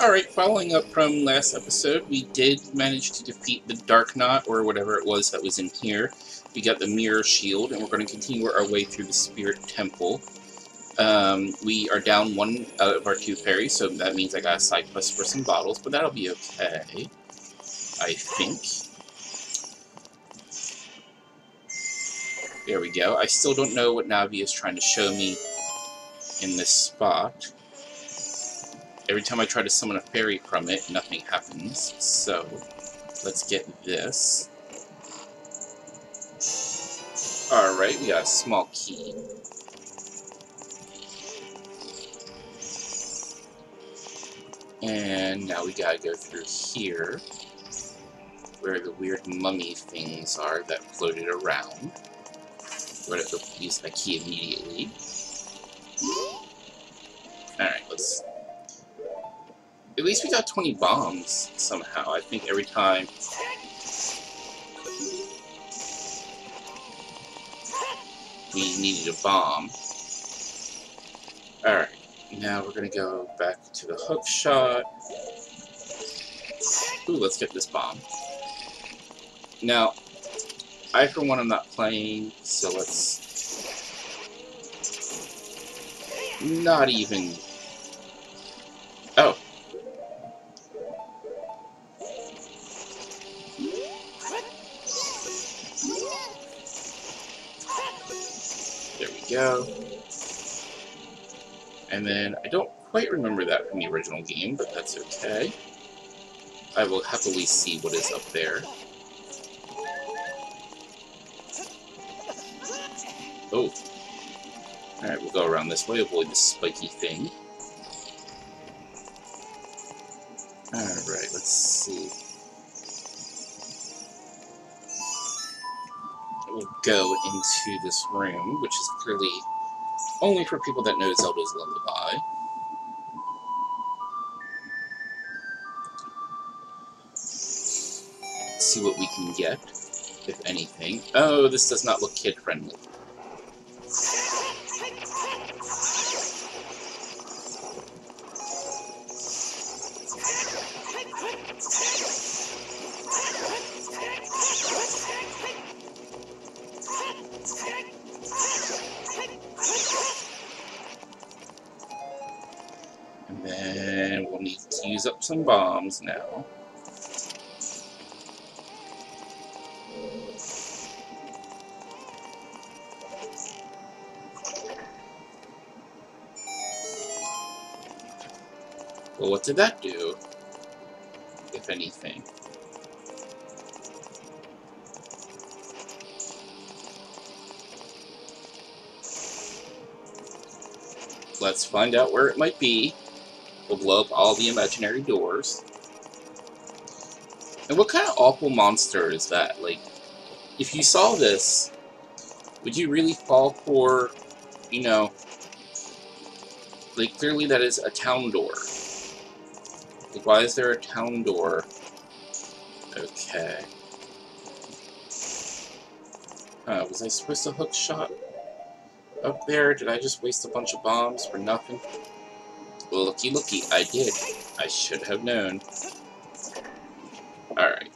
Alright, following up from last episode, we did manage to defeat the Dark Knot, or whatever it was that was in here. We got the Mirror Shield, and we're going to continue our way through the Spirit Temple. Um, we are down one out of our two fairies, so that means I got a side quest for some bottles, but that'll be okay. I think. There we go. I still don't know what Navi is trying to show me in this spot. Every time I try to summon a fairy from it, nothing happens. So, let's get this. Alright, we got a small key. And now we gotta go through here, where the weird mummy things are that floated around. We're gonna go use my key immediately. Alright, let's at least we got 20 bombs somehow. I think every time... We needed a bomb. Alright, now we're gonna go back to the hook shot. Ooh, let's get this bomb. Now, I for one am not playing, so let's not even... And then, I don't quite remember that from the original game, but that's okay. I will happily see what is up there. Oh. Alright, we'll go around this way, avoid the spiky thing. Alright, let's see. We'll go into this room, which is clearly only for people that know Zelda's Lullaby. See what we can get, if anything. Oh, this does not look kid-friendly. Use up some bombs now. Well, what did that do? If anything. Let's find out where it might be. We'll blow up all the imaginary doors. And what kind of awful monster is that? Like, if you saw this, would you really fall for, you know, like, clearly that is a town door. Like, why is there a town door? Okay. Uh, was I supposed to hook shot up there? Did I just waste a bunch of bombs for nothing? Looky looky, I did. I should have known. Alright.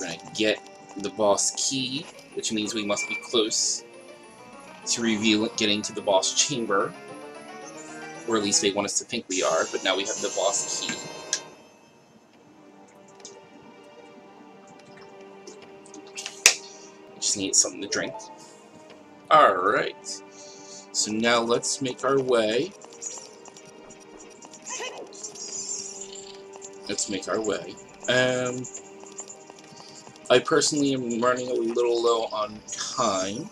We're gonna get the boss key, which means we must be close to reveal getting to the boss chamber. Or at least they want us to think we are, but now we have the boss key. Just need something to drink. Alright. So now let's make our way. Let's make our way. Um, I personally am running a little low on time.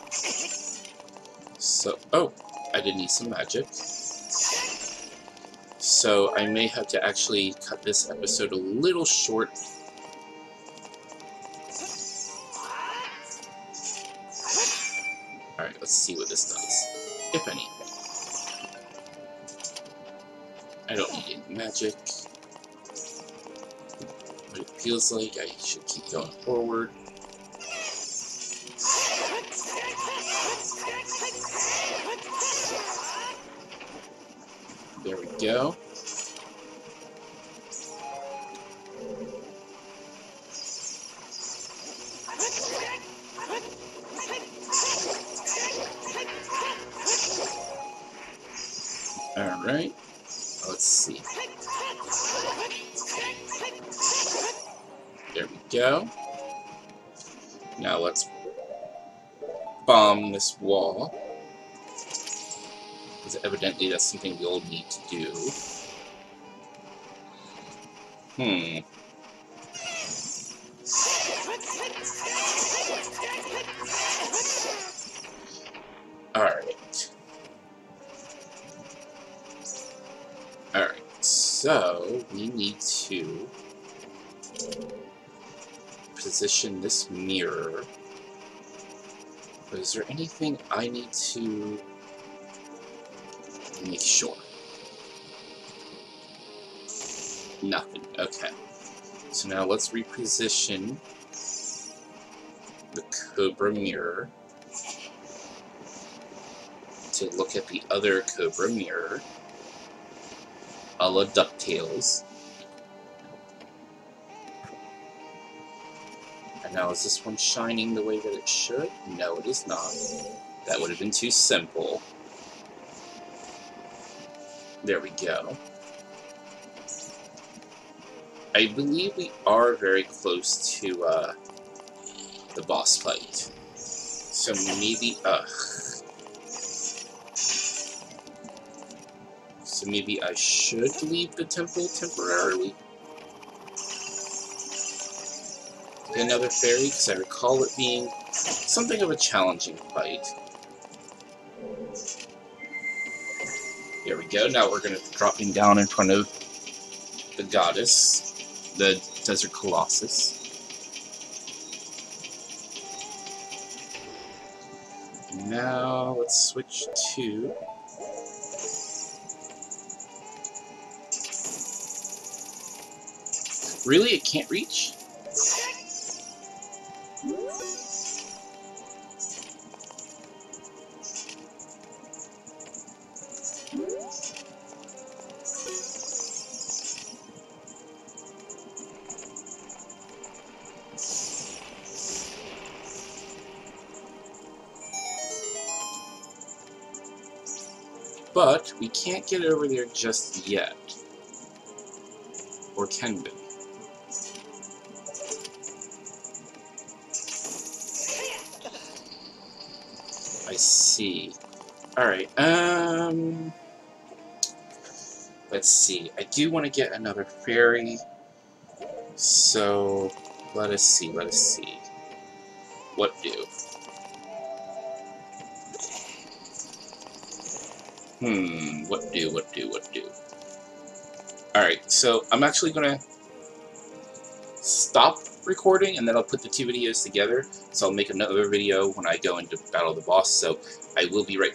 So, oh, I did need some magic. So I may have to actually cut this episode a little short. Alright, let's see what this does if any. I don't need any magic. But it feels like I should keep going forward. There we go. Bomb this wall. Because evidently that's something we'll need to do. Hmm. Alright. Alright, so we need to position this mirror. But is there anything I need to make sure? Nothing. Okay. So now let's reposition the Cobra mirror to look at the other Cobra mirror, a la DuckTales. And now is this one shining the way that it should? No, it is not. That would have been too simple. There we go. I believe we are very close to uh, the boss fight. So maybe, ugh. So maybe I should leave the temple temporarily? Another fairy, because I recall it being something of a challenging fight. There we go, now we're going to drop him down in front of the goddess, the Desert Colossus. Now, let's switch to... Really? It can't reach? We can't get over there just yet. Or can we? I see. Alright, um... Let's see. I do want to get another fairy. So, let us see, let us see. What do? Hmm, what do, what do, what do? Alright, so I'm actually gonna stop recording and then I'll put the two videos together. So I'll make another video when I go into battle the boss, so I will be right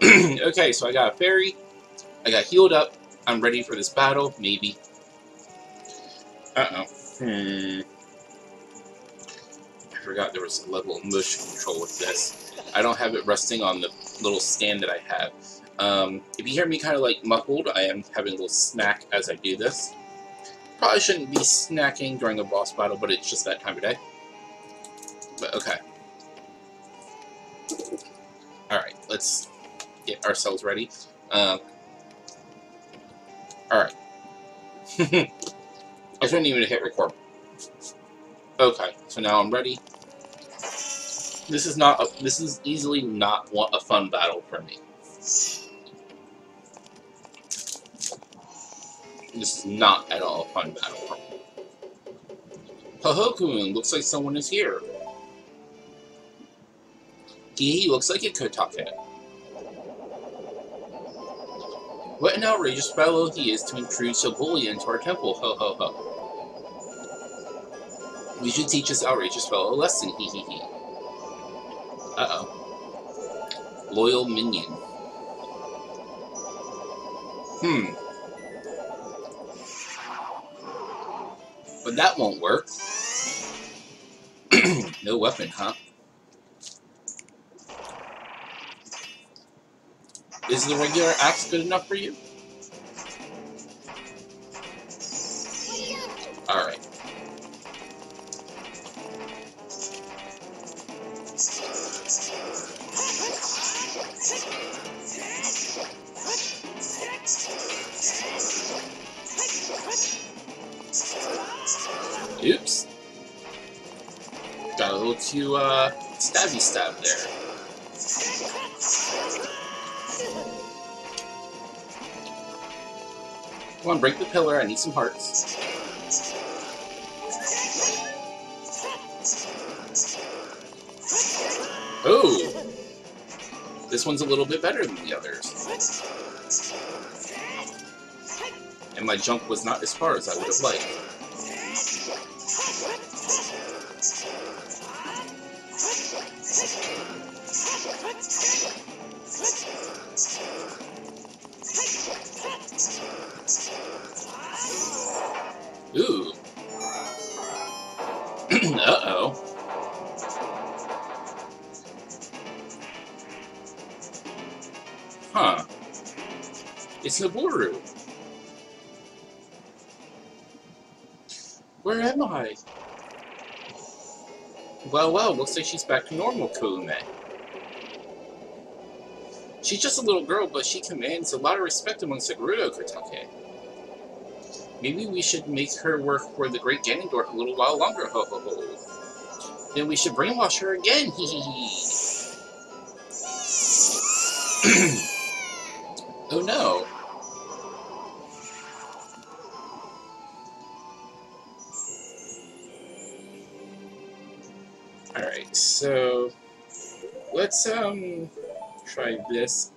Okay, so I got a fairy, I got healed up, I'm ready for this battle, maybe. Uh-oh. Hmm. I forgot there was a level of motion control with this. I don't have it resting on the little stand that I have. Um, if you hear me kind of like muffled, I am having a little snack as I do this. Probably shouldn't be snacking during a boss battle, but it's just that time of day. But okay. Alright, let's get ourselves ready. Um, Alright. I shouldn't even hit record. Okay, so now I'm ready. This is not. A, this is easily not a fun battle for me. This is not at all a fun battle for me. Hohoku, looks like someone is here. He looks like a Kotake. What an outrageous fellow he is to intrude so boldly into our temple, ho ho ho. We should teach this outrageous fellow a lesson, hee hee hee. Uh-oh. Loyal minion. Hmm. But that won't work. no weapon, huh? Is Is the regular axe good enough for you? Need some hearts. Oh! This one's a little bit better than the others. And my jump was not as far as I would have liked. Nabooru. Where am I? Well, well, looks like she's back to normal, Koume. She's just a little girl, but she commands a lot of respect among the Gerudo Kotake. Maybe we should make her work for the Great Ganondorf a little while longer, ho ho ho. Then we should brainwash her again, hee hee hee. oh no. So let's um try this.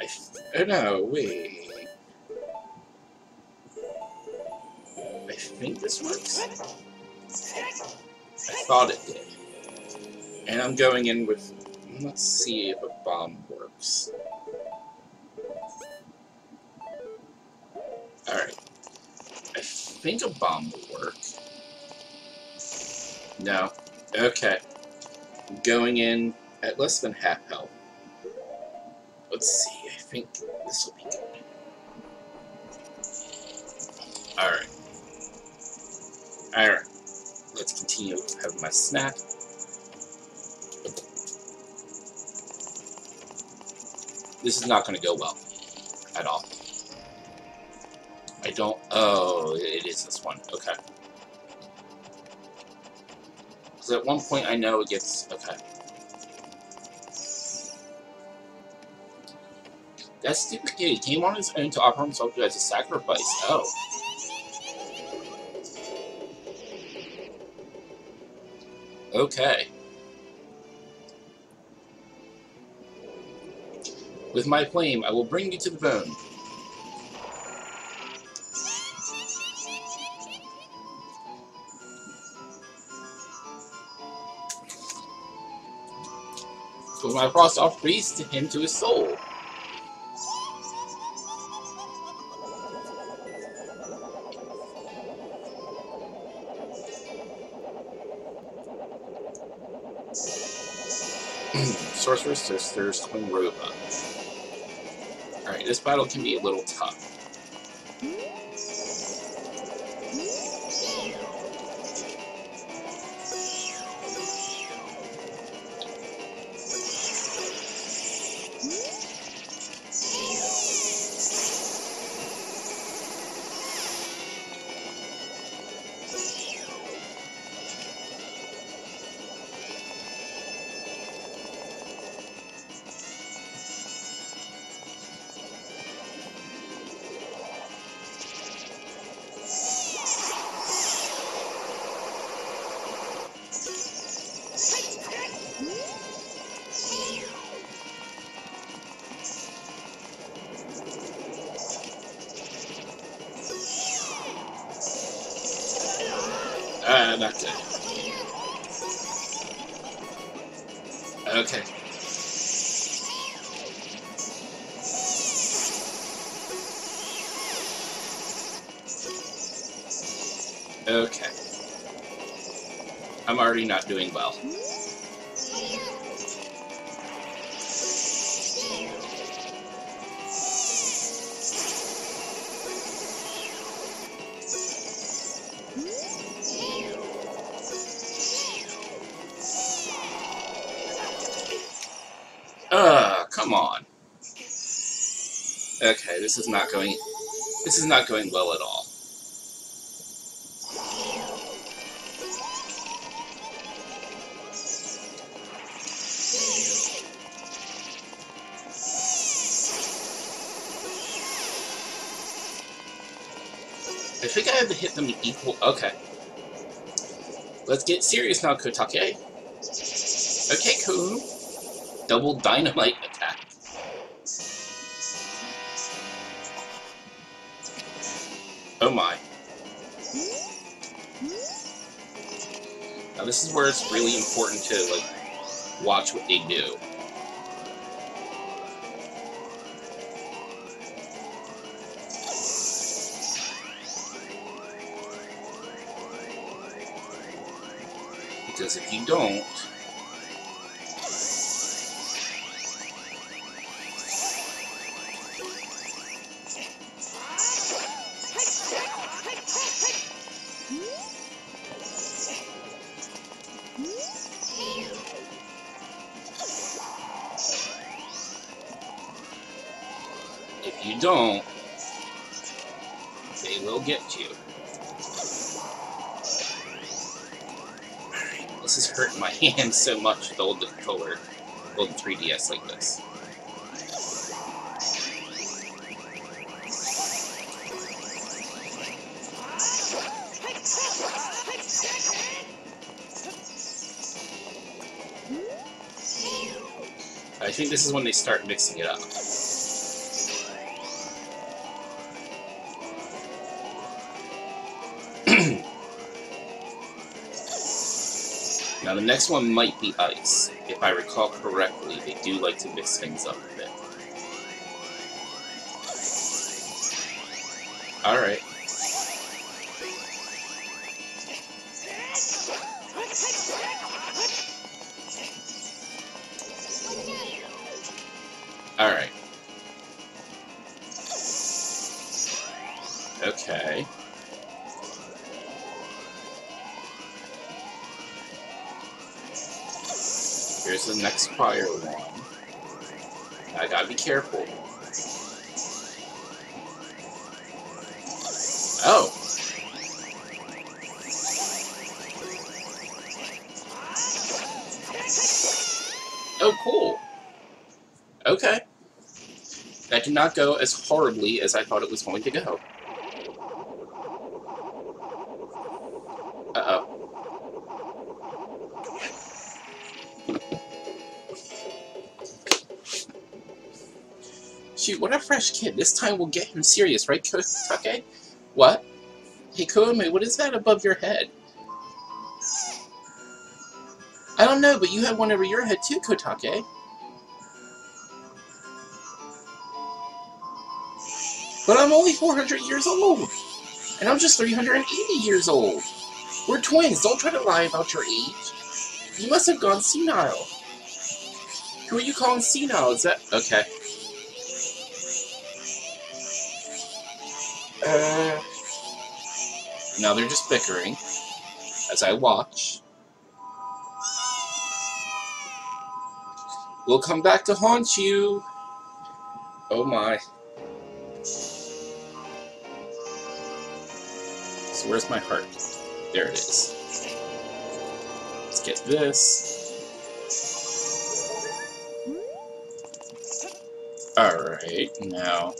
I oh no, wait. I think this works. I thought it did. And I'm going in with let's see if a bomb works. Alright. I think a bomb will work. No. Okay. Going in at less than half health. Let's see, I think this will be good. Alright. Alright. Let's continue have my snack. This is not going to go well. At all. I don't... Oh, it is this one. Okay. Because at one point I know it gets... Okay. That stupid kid came on his own to offer himself as a sacrifice. Oh. Okay. With my flame, I will bring you to the bone. My frost, freeze to him to his soul. Sorcerer's Sister's Twinrova. Alright, this battle can be a little tough. Good. Okay. Okay. I'm already not doing well. This is not going... This is not going well at all. I think I have to hit them equal... Okay. Let's get serious now, Kotake. Okay, cool. Double dynamite this is where it's really important to, like, watch what they do. Because if you don't, you don't, they will get you. This is hurting my hand so much with the controller, hold the 3DS like this. I think this is when they start mixing it up. The next one might be ice. If I recall correctly, they do like to mix things up a bit. Alright. Fire one. I gotta be careful. Oh. Oh, cool. Okay. That did not go as horribly as I thought it was going to go. Shoot, what a fresh kid. This time we'll get him serious, right, Kotake? What? Hey, Koume, what is that above your head? I don't know, but you have one over your head too, Kotake. But I'm only 400 years old. And I'm just 380 years old. We're twins. Don't try to lie about your age. You must have gone senile. Who are you calling senile? Is that... Okay. Uh... Now they're just bickering. As I watch. We'll come back to haunt you. Oh my. So where's my heart? There it is. Let's get this. Alright, now...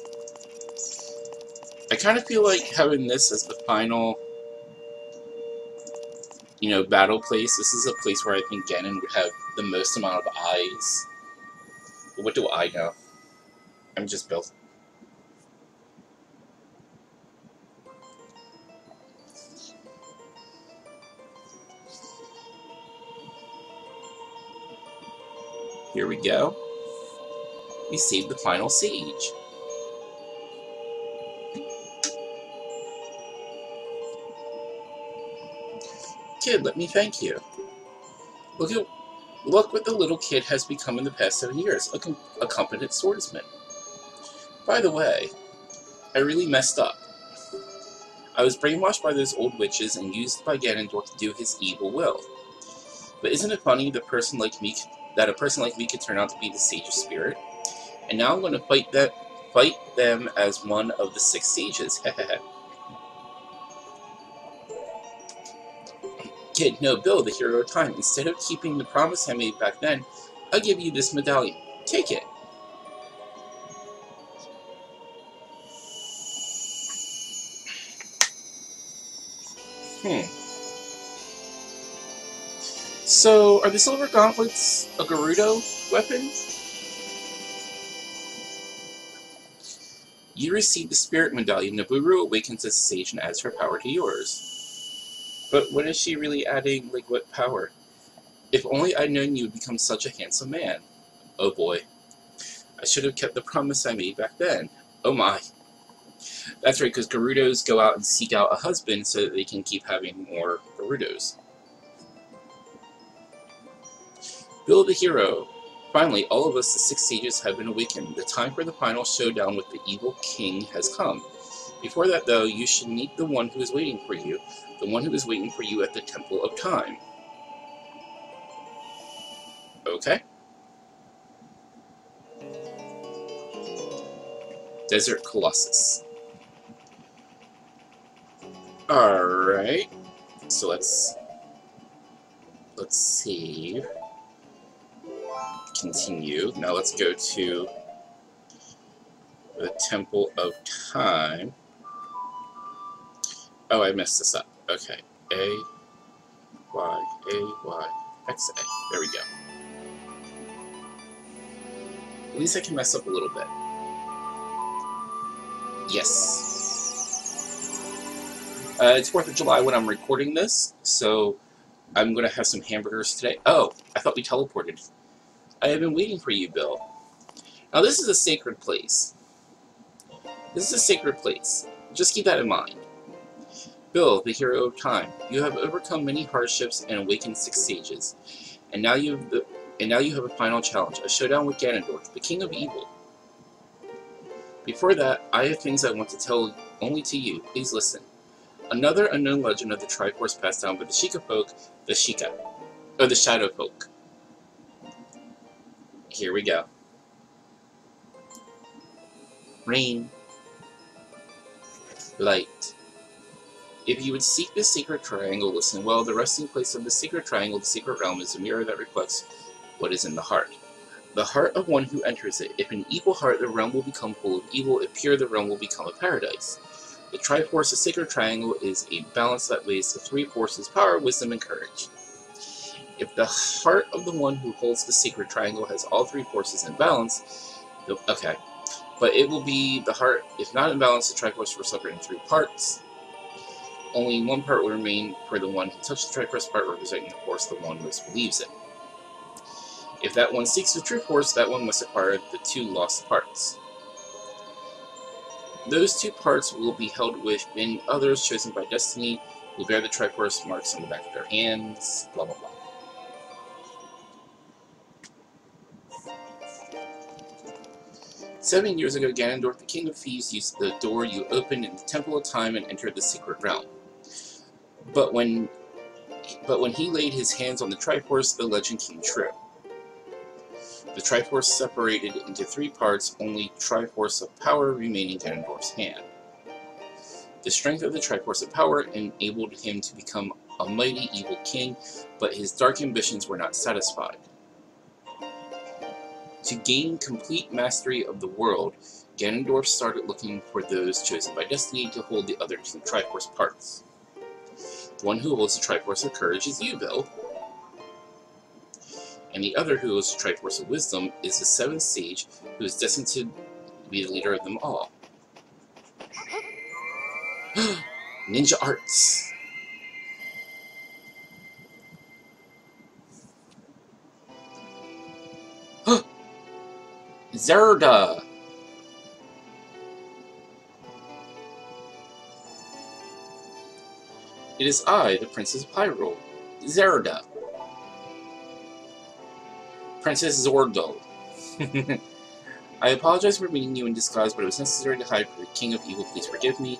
I kind of feel like having this as the final, you know, battle place. This is a place where I think Ganon would have the most amount of eyes. What do I know? I'm just built. Here we go. We saved the final siege. Kid, let me thank you. Look at look what the little kid has become in the past seven years, a, com a competent swordsman. By the way, I really messed up. I was brainwashed by those old witches and used by Ganondorf to do his evil will. But isn't it funny the person like me that a person like me could turn out to be the Sage of Spirit? And now I'm going to fight that fight them as one of the six sages. Kid, no, Bill, the hero of time. Instead of keeping the promise I made back then, I'll give you this medallion. Take it. Hmm. So, are the Silver Gauntlets a Gerudo weapon? You receive the Spirit Medallion. Nabooru awakens a and adds her power to yours. But when is she really adding, like, what power? If only I'd known you would become such a handsome man. Oh boy. I should have kept the promise I made back then. Oh my. That's right, because Gerudos go out and seek out a husband so that they can keep having more Gerudos. Bill the hero. Finally, all of us, the six sages, have been awakened. The time for the final showdown with the evil king has come. Before that, though, you should meet the one who is waiting for you, the one who is waiting for you at the Temple of Time. Okay. Desert Colossus. Alright. So let's let's save. Continue. Now let's go to the Temple of Time. Oh, I messed this up. Okay. A Y A Y X A. There we go. At least I can mess up a little bit. Yes. Uh, it's 4th of July when I'm recording this, so I'm going to have some hamburgers today. Oh, I thought we teleported. I have been waiting for you, Bill. Now, this is a sacred place. This is a sacred place. Just keep that in mind. Bill, the hero of time, you have overcome many hardships and awakened six sages, and now you have and now you have a final challenge, a showdown with Ganondorf, the king of evil. Before that, I have things I want to tell only to you. Please listen. Another unknown legend of the Triforce passed down by the Sheikah folk, the Sheikah, or the Shadow folk. Here we go. Rain. Light. If you would seek the secret triangle, listen well. The resting place of the secret triangle, the secret realm, is a mirror that reflects what is in the heart. The heart of one who enters it. If an evil heart, the realm will become full of evil. If pure, the realm will become a paradise. The Triforce, the Sacred Triangle, is a balance that weighs the three forces power, wisdom, and courage. If the heart of the one who holds the Sacred Triangle has all three forces in balance, okay, but it will be the heart, if not in balance, the Triforce will suffer in three parts. Only one part will remain for the one who touched the Triforce part, representing the force the one who believes it. If that one seeks the true force, that one must acquire the two lost parts. Those two parts will be held within others chosen by destiny, who bear the Triforce marks on the back of their hands, blah blah blah. Seven years ago, Ganondorf, the King of Thieves, used the door you opened in the Temple of Time and entered the secret realm. But when, but when he laid his hands on the Triforce, the legend came true. The Triforce separated into three parts, only Triforce of Power remaining in Ganondorf's hand. The strength of the Triforce of Power enabled him to become a mighty evil king, but his dark ambitions were not satisfied. To gain complete mastery of the world, Ganondorf started looking for those chosen by destiny to hold the other two Triforce parts. One who holds the Triforce of Courage is you, Bill and the other who holds the Triforce of Wisdom is the seventh sage who is destined to be the leader of them all. Ninja Arts! Zerda! It is I, the Princess Hyrule, Zerda. Princess Zordo. I apologize for meeting you in disguise, but it was necessary to hide from the King of Evil. Please forgive me.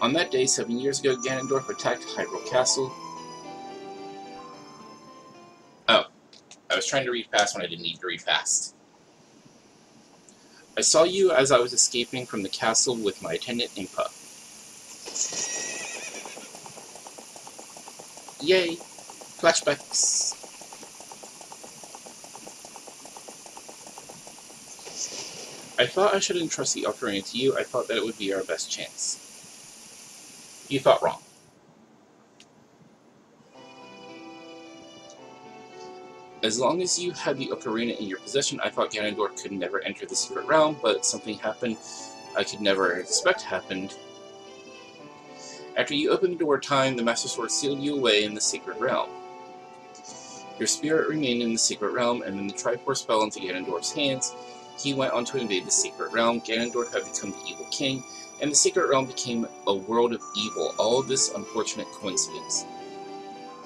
On that day, seven years ago, Ganondorf attacked Hyrule Castle. Oh. I was trying to read fast when I didn't need to read fast. I saw you as I was escaping from the castle with my attendant Impa. Yay! Flashbacks! I thought I should entrust the Ocarina to you. I thought that it would be our best chance. You thought wrong. As long as you had the Ocarina in your possession, I thought Ganondorf could never enter the secret realm, but something happened I could never expect happened. After you opened the door time, the Master Sword sealed you away in the secret realm. Your spirit remained in the secret realm, and when the Triforce fell into Ganondorf's hands. He went on to invade the secret realm. Ganondorf had become the evil king, and the secret realm became a world of evil. All of this unfortunate coincidence.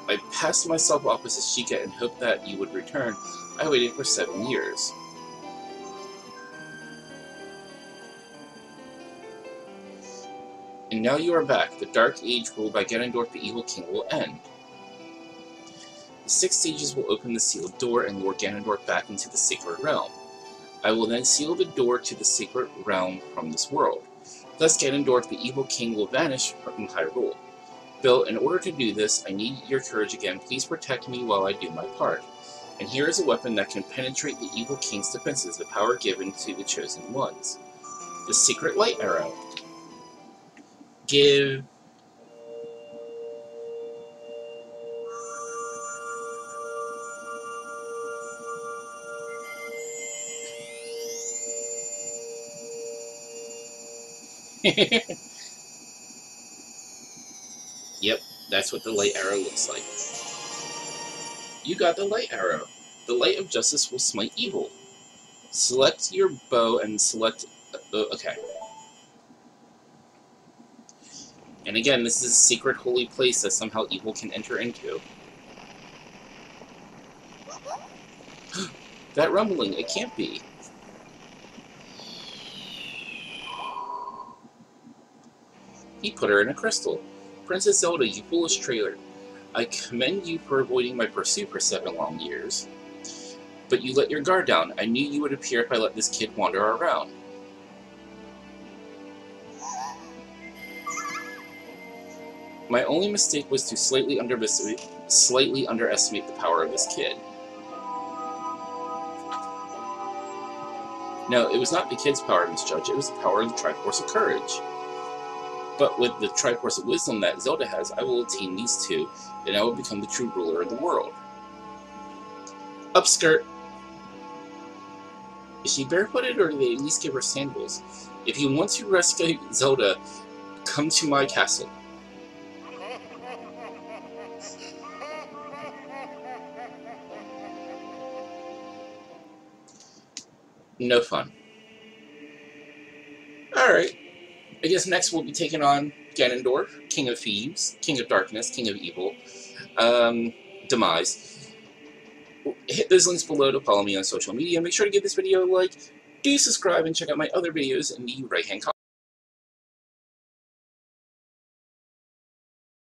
I passed myself off as Sheikah and hoped that you would return. I waited for seven years. And now you are back. The Dark Age ruled by Ganondorf the Evil King will end. The six stages will open the sealed door and lure Ganondorf back into the sacred realm. I will then seal the door to the sacred realm from this world. Thus Ganondorf the Evil King will vanish from Hyrule. Bill, in order to do this, I need your courage again. Please protect me while I do my part. And here is a weapon that can penetrate the evil king's defenses, the power given to the chosen ones. The secret light arrow. Give Yep, that's what the light arrow looks like. You got the light arrow. The light of justice will smite evil. Select your bow and select... Uh, okay. And again, this is a secret holy place that somehow evil can enter into. that rumbling, it can't be. He put her in a crystal. Princess Zelda, you foolish traitor. I commend you for avoiding my pursuit for seven long years. But you let your guard down. I knew you would appear if I let this kid wander around. My only mistake was to slightly underestimate, slightly underestimate the power of this kid. No, it was not the kid's power, misjudge. It was the power of the Triforce of Courage. But with the Triforce of Wisdom that Zelda has, I will attain these two, and I will become the true ruler of the world. Upskirt! Is she barefooted, or do they at least give her sandals? If you want to rescue Zelda, come to my castle. No fun. Alright. I guess next we'll be taking on Ganondorf, King of Thieves, King of Darkness, King of Evil, um, Demise. Hit those links below to follow me on social media. Make sure to give this video a like, do subscribe, and check out my other videos in the right-hand corner.